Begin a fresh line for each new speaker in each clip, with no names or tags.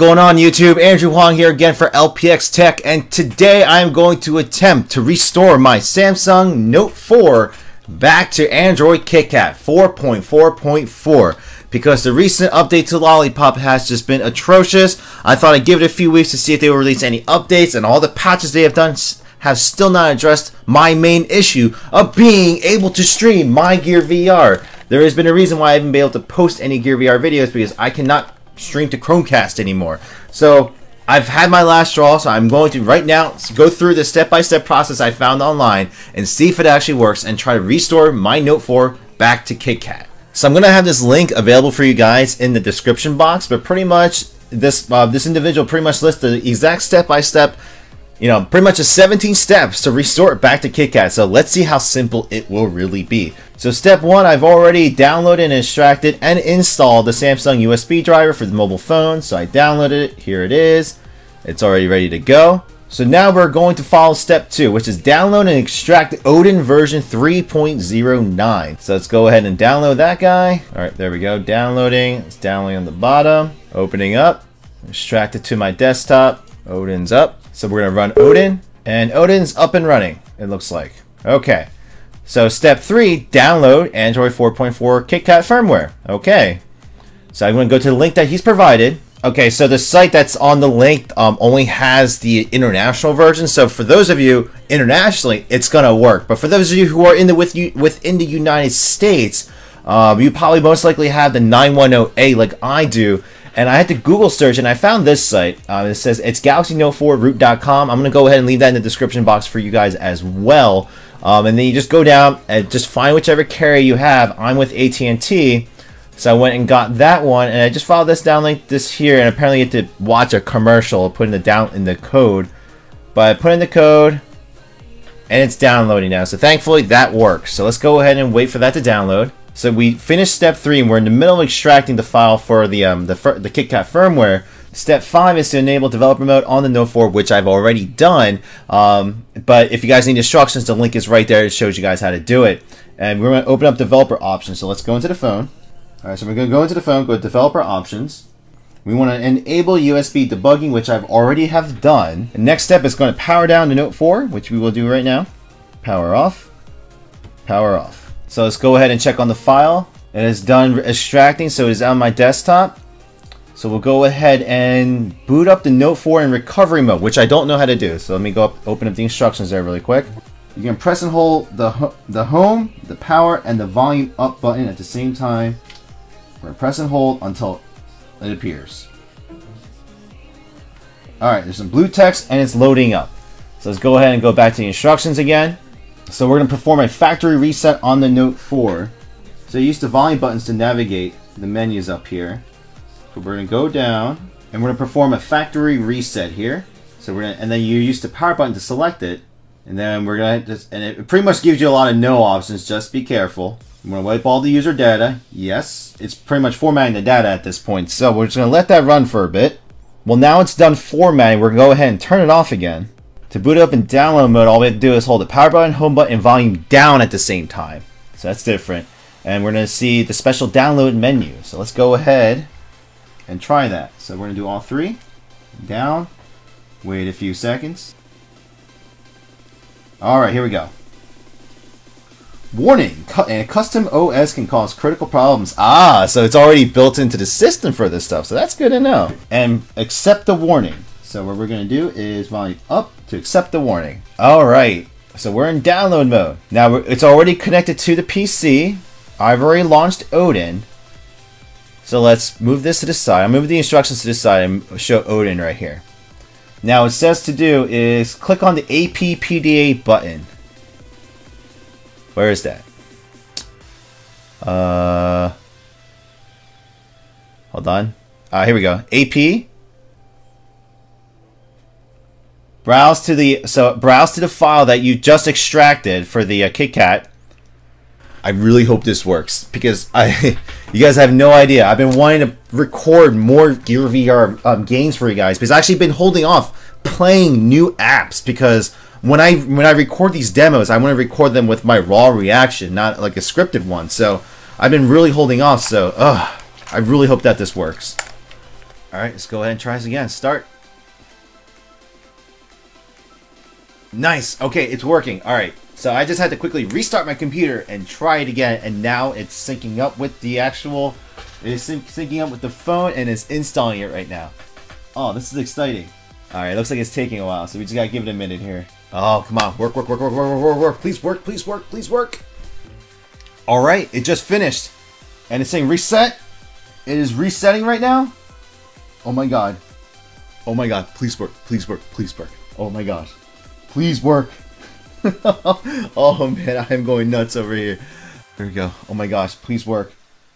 going on YouTube? Andrew Huang here again for LPX Tech and today I'm going to attempt to restore my Samsung Note 4 back to Android KitKat 4.4.4 because the recent update to Lollipop has just been atrocious. I thought I'd give it a few weeks to see if they will release any updates and all the patches they have done have still not addressed my main issue of being able to stream my Gear VR. There has been a reason why I haven't been able to post any Gear VR videos because I cannot stream to Chromecast anymore. So I've had my last straw, so I'm going to right now go through the step-by-step process I found online and see if it actually works and try to restore my Note 4 back to KitKat. So I'm going to have this link available for you guys in the description box, but pretty much this uh, this individual pretty much lists the exact step-by-step -step you know, pretty much a 17 steps to restore it back to KitKat. So let's see how simple it will really be. So step one, I've already downloaded and extracted and installed the Samsung USB driver for the mobile phone. So I downloaded it, here it is. It's already ready to go. So now we're going to follow step two, which is download and extract Odin version 3.09. So let's go ahead and download that guy. All right, there we go, downloading. It's downloading on the bottom, opening up, extract it to my desktop. Odin's up. So we're going to run Odin, and Odin's up and running, it looks like. Okay. So step three, download Android 4.4 KitKat firmware. Okay. So I'm going to go to the link that he's provided. Okay, so the site that's on the link um, only has the international version. So for those of you internationally, it's to work. But for those of you who are in the with you within the United States, uh, you probably most likely have the 910A like I do and I had to Google search and I found this site. Uh, it says it's Galaxy Note 4 root.com. I'm going to go ahead and leave that in the description box for you guys as well. Um, and then you just go down and just find whichever carrier you have. I'm with AT&T. So I went and got that one and I just followed this down like this here and apparently you have to watch a commercial put in the down in the code. But I put in the code and it's downloading now. So thankfully that works. So let's go ahead and wait for that to download. So we finished step three, and we're in the middle of extracting the file for the um, the, the KitKat firmware. Step five is to enable developer mode on the Note 4, which I've already done. Um, but if you guys need instructions, the link is right there. It shows you guys how to do it. And we're going to open up developer options. So let's go into the phone. All right, so we're going to go into the phone, go to developer options. We want to enable USB debugging, which I've already have done. The next step is going to power down the Note 4, which we will do right now. Power off. Power off. So let's go ahead and check on the file. It is done extracting, so it is on my desktop. So we'll go ahead and boot up the Note 4 in recovery mode, which I don't know how to do. So let me go up, open up the instructions there really quick. You can press and hold the, the home, the power, and the volume up button at the same time. We're press and hold until it appears. Alright, there's some blue text and it's loading up. So let's go ahead and go back to the instructions again. So we're going to perform a factory reset on the Note 4. So use the volume buttons to navigate the menus up here. So we're going to go down and we're going to perform a factory reset here. So we're to, and then you use the power button to select it. And then we're going to, and it pretty much gives you a lot of no options, just be careful. I'm going to wipe all the user data. Yes, it's pretty much formatting the data at this point. So we're just going to let that run for a bit. Well, now it's done formatting. We're going to go ahead and turn it off again. To boot up in download mode, all we have to do is hold the power button, home button, and volume down at the same time. So that's different. And we're going to see the special download menu. So let's go ahead and try that. So we're going to do all three. Down. Wait a few seconds. Alright, here we go. Warning, a custom OS can cause critical problems. Ah, so it's already built into the system for this stuff, so that's good to know. And accept the warning. So what we're going to do is volume up to accept the warning. All right, so we're in download mode. Now it's already connected to the PC. I've already launched Odin. So let's move this to the side. I'll move the instructions to the side and show Odin right here. Now it says to do is click on the APPDA button. Where is that? Uh, hold on. Uh, here we go. AP Browse to the so browse to the file that you just extracted for the uh, KitKat. I really hope this works because I, you guys have no idea. I've been wanting to record more Gear VR um, games for you guys because I've actually been holding off playing new apps because when I when I record these demos, I want to record them with my raw reaction, not like a scripted one. So I've been really holding off. So, I really hope that this works. Alright, let's go ahead and try this again. Start. Nice. Okay, it's working. Alright. So I just had to quickly restart my computer and try it again, and now it's syncing up with the actual... It is syn syncing up with the phone, and it's installing it right now. Oh, this is exciting. Alright, looks like it's taking a while, so we just gotta give it a minute here. Oh, come on. Work, work, work, work, work, work, work. Please work, please work, please work. Alright, it just finished. And it's saying reset. It is resetting right now. Oh my god. Oh my god. Please work, please work, please work. Oh my gosh. Please work. oh man, I am going nuts over here. Here we go. Oh my gosh, please work.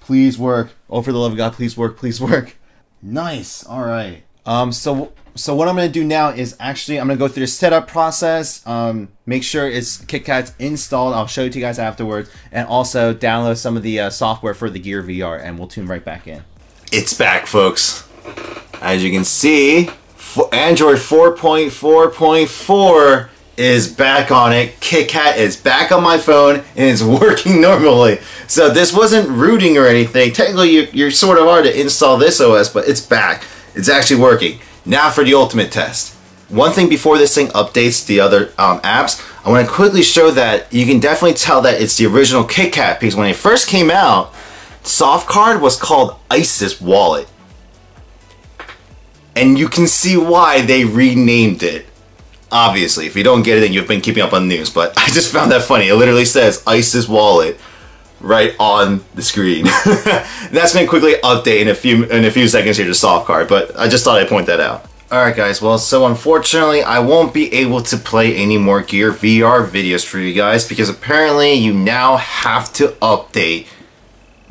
Please work. Oh, for the love of God, please work, please work. Nice. All right. Um, so so what I'm gonna do now is actually I'm gonna go through the setup process. Um, make sure it's KitKat's installed. I'll show it to you guys afterwards, and also download some of the uh, software for the Gear VR, and we'll tune right back in. It's back, folks. As you can see, Android 4.4.4 is back on it. KitKat is back on my phone and it's working normally. So this wasn't rooting or anything. Technically, you, you're sort of hard to install this OS, but it's back. It's actually working. Now for the ultimate test. One thing before this thing updates the other um, apps, I want to quickly show that you can definitely tell that it's the original KitKat because when it first came out, Softcard was called ISIS Wallet. And you can see why they renamed it obviously. If you don't get it, then you've been keeping up on the news. But I just found that funny. It literally says ISIS wallet right on the screen. That's going to quickly update in a few in a few seconds here to Softcard, but I just thought I'd point that out. Alright guys, well so unfortunately I won't be able to play any more Gear VR videos for you guys because apparently you now have to update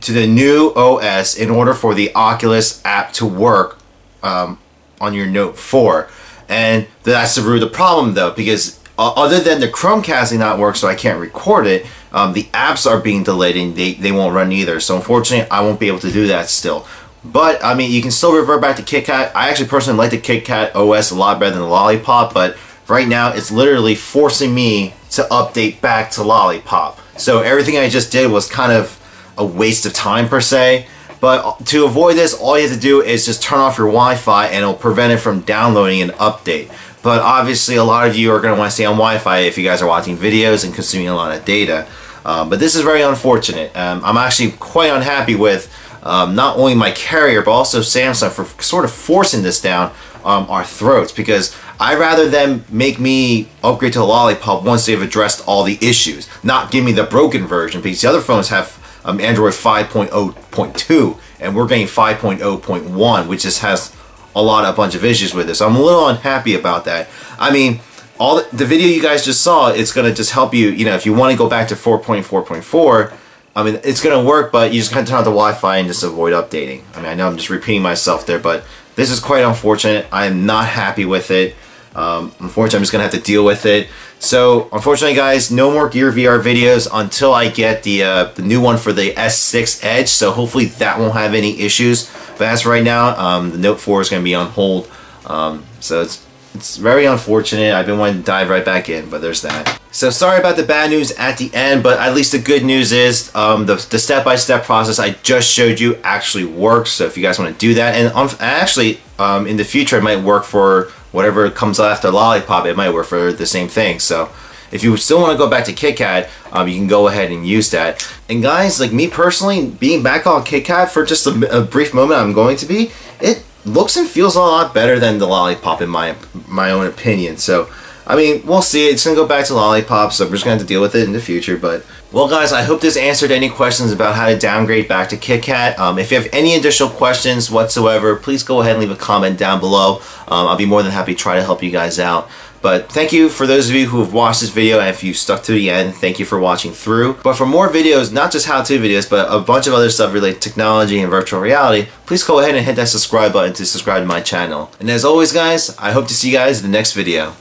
to the new OS in order for the Oculus app to work um, on your Note 4. And that's the root of the problem though, because uh, other than the Chromecasting not work, so I can't record it, um, the apps are being delayed and they, they won't run either. So unfortunately, I won't be able to do that still. But, I mean, you can still revert back to KitKat. I actually personally like the KitKat OS a lot better than the Lollipop, but right now it's literally forcing me to update back to Lollipop. So everything I just did was kind of a waste of time per se. But to avoid this, all you have to do is just turn off your Wi-Fi and it'll prevent it from downloading an update. But obviously a lot of you are going to want to stay on Wi-Fi if you guys are watching videos and consuming a lot of data. Um, but this is very unfortunate. Um, I'm actually quite unhappy with um, not only my carrier but also Samsung for sort of forcing this down um, our throats because I'd rather them make me upgrade to Lollipop once they've addressed all the issues, not give me the broken version because the other phones have um, Android 5.0.2 and we're getting 5.0.1 which just has a lot a bunch of issues with this. I'm a little unhappy about that. I mean, all the, the video you guys just saw, it's going to just help you, you know, if you want to go back to 4.4.4, I mean, it's going to work, but you just kind of turn on the Wi-Fi and just avoid updating. I mean, I know I'm just repeating myself there, but this is quite unfortunate. I am not happy with it. Um, unfortunately, I'm just going to have to deal with it. So, unfortunately, guys, no more Gear VR videos until I get the, uh, the new one for the S6 Edge. So, hopefully that won't have any issues. But as right now, um, the Note 4 is going to be on hold. Um, so, it's it's very unfortunate. I've been wanting to dive right back in, but there's that. So sorry about the bad news at the end, but at least the good news is um, the step-by-step -step process I just showed you actually works. So if you guys want to do that, and actually um, in the future it might work for whatever comes after Lollipop, it might work for the same thing. So if you still want to go back to KitKat, um, you can go ahead and use that. And guys, like me personally, being back on KitKat for just a, a brief moment, I'm going to be, it looks and feels a lot better than the Lollipop in my my own opinion. So, I mean, we'll see. It's to go back to Lollipop, so we're just to have to deal with it in the future. But, well, guys, I hope this answered any questions about how to downgrade back to KitKat. Um, if you have any additional questions whatsoever, please go ahead and leave a comment down below. Um, I'll be more than happy to try to help you guys out. But thank you for those of you who have watched this video and if you stuck to the end, thank you for watching through. But for more videos, not just how-to videos, but a bunch of other stuff related to technology and virtual reality, please go ahead and hit that subscribe button to subscribe to my channel. And as always guys, I hope to see you guys in the next video.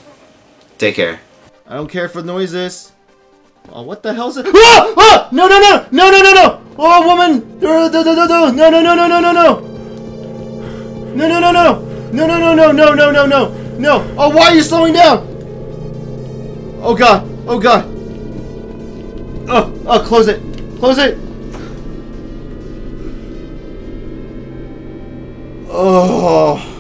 Take care. I don't care for noises. Oh, what the hell's it? Ah! Ah! No, no, no! No, no, no, no! Oh, woman! No, no, no, no, no, no, no, no, no, no, no, no! No, no, no, no! No, no, no, no, no, no, no, no! No! Oh, why are you slowing down? Oh god! Oh god! Oh! Oh, close it! Close it! Oh.